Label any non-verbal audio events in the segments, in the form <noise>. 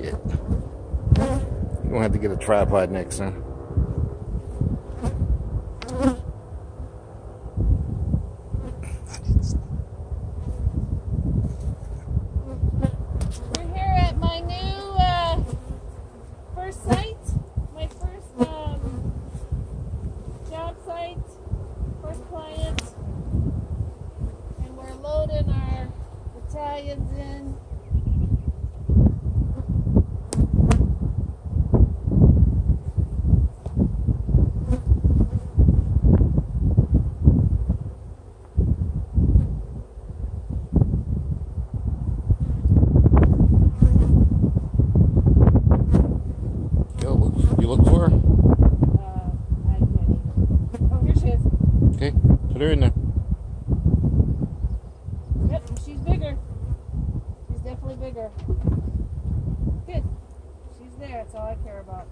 Shit. You're gonna have to get a tripod next time. We're here at my new uh, first site, my first um, job site, first client, and we're loading our Italians in. Yo, look- you look for her? Uh, I can't even. Oh, here she is. Okay, put her in there. Yep, she's bigger. She's definitely bigger. Good. She's there. That's all I care about.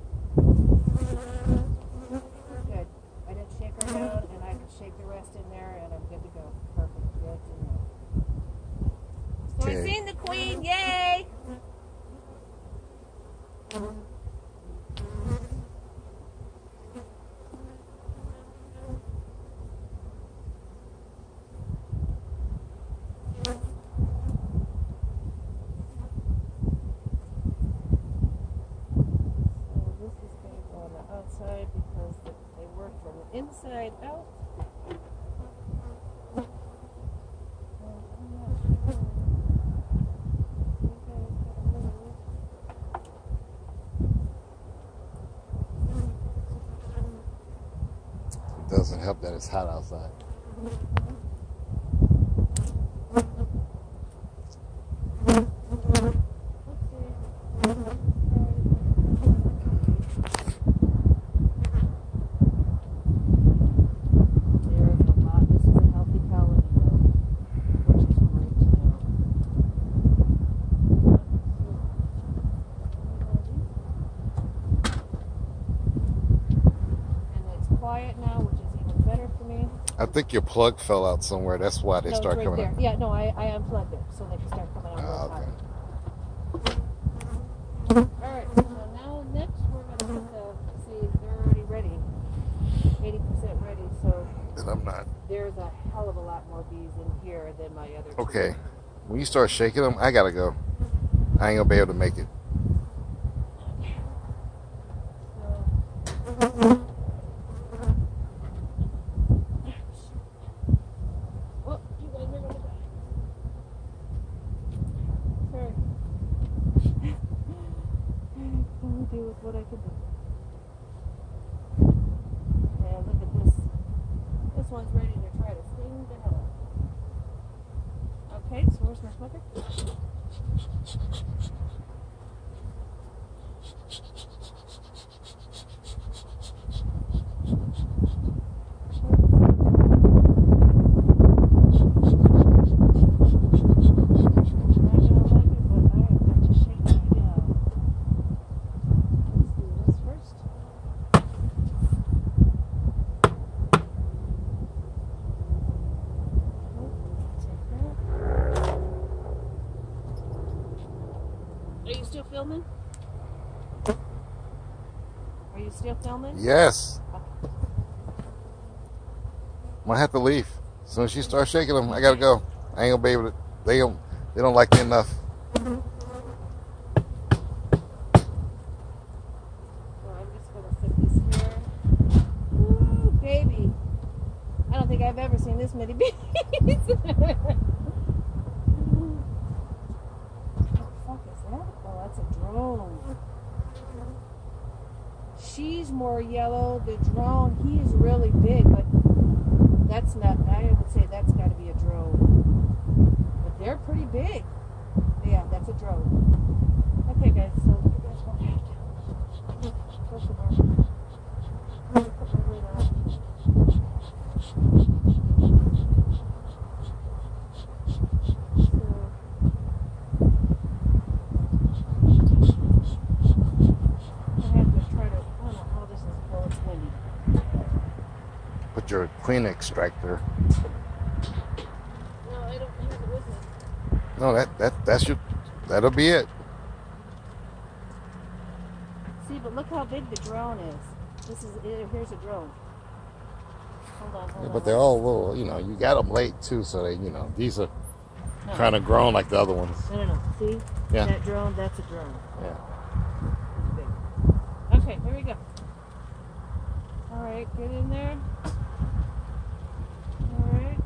Good. I didn't shake her down, and I can shake the rest in there, and I'm good to go. Perfect. Good to know. So Okay. I've seen the queen. Yay! So this is going to go on the outside because they work from the inside out. And I'm not sure. You guys move. It doesn't help that it's hot outside. There's a lot. This is a healthy colony, though, which is great to know. And it's quiet now, which is even better for me. I think your plug fell out somewhere. That's why they no, start right coming there. out. Yeah, no, I, I unplugged it so they can start coming out. Ah, okay. All right, so now next we're gonna put the see they're already ready, eighty percent ready. So And I'm not. there's a hell of a lot more bees in here than my other. two. Okay. When you start shaking them, I gotta go. I ain't gonna be able to make it. So. Oh, you guys are gonna die. Sorry. I'll deal with what I can do. Yeah, look at this. This one's ready to try to sting the hell out. Okay, so where's my smoker? Filming? Are you still filming? Yes. I'm gonna have to leave. As soon as she starts shaking them, I gotta go. I ain't gonna be able to. They don't. They don't like me enough. So I'm just gonna set this here. Ooh, baby. I don't think I've ever seen this many <laughs> bees. what the fuck is that? Oh, that's a drone. She's more yellow. The drone, he is really big, but that's not, I would say that's got to be a drone. But they're pretty big. Yeah, that's a drone. Okay, guys, so you guys won't have to. Close the door. Put my lid on. So, I have to try to, I don't know how this is, well, it's windy. Put your queen extractor. No, I don't have it with me. No, that that that's your. That'll be it. See, but look how big the drone is. This is here's a drone. Hold on, hold Yeah, on. but they're all little. You know, you got them late too, so they, you know, these are No. kind of grown like the other ones. No, no, no. See? Yeah. That drone, that's a drone. Yeah. Okay, here we go. All right, get in there. All right.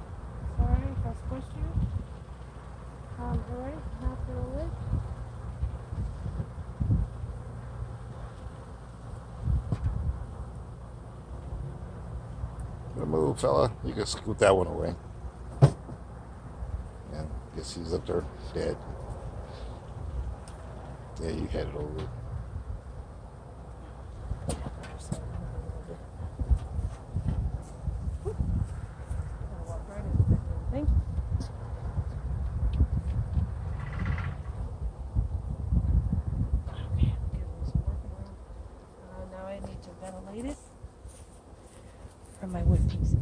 Um, all right, half of the lid. Good move, fella. You can scoot that one away. Yeah, guess he's up there dead. Yeah, you had it over. 问题是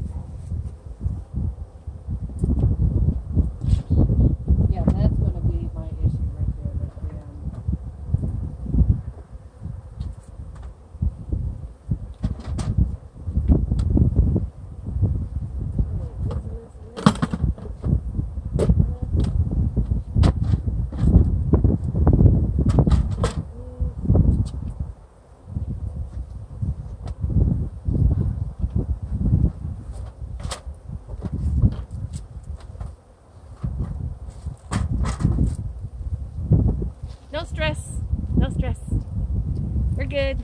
No stress. We're good.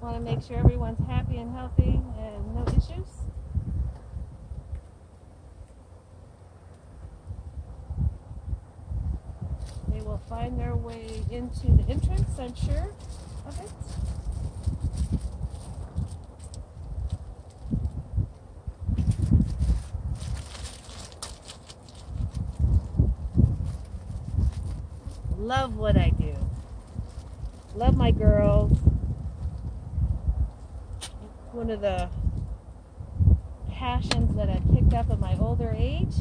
Want to make sure everyone's happy and healthy and no issues. They will find their way into the entrance, I'm sure of it. Love what I do. Love my girls. One of the passions that I picked up at my older age.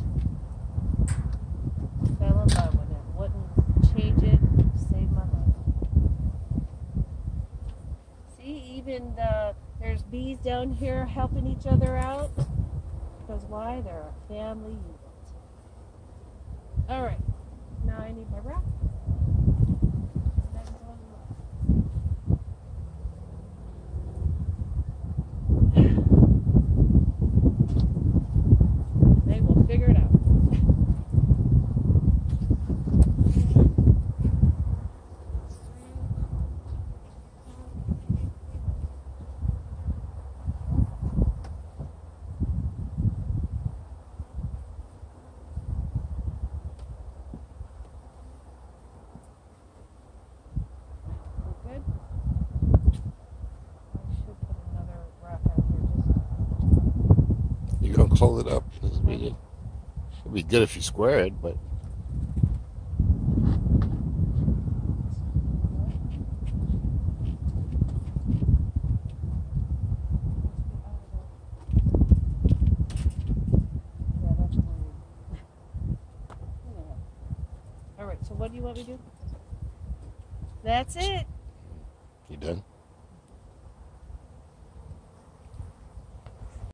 Fell in love with it. Wouldn't change it. Saved my life. See, even the there's bees down here helping each other out. Because why? They're a family unit. All right. Now I need my wrap. They will figure it out. We're good? I should put another wrap out here just You gonna close it up? This will be good. It'd be good if you square it, but All right, so what do you want me to do? That's it. you done.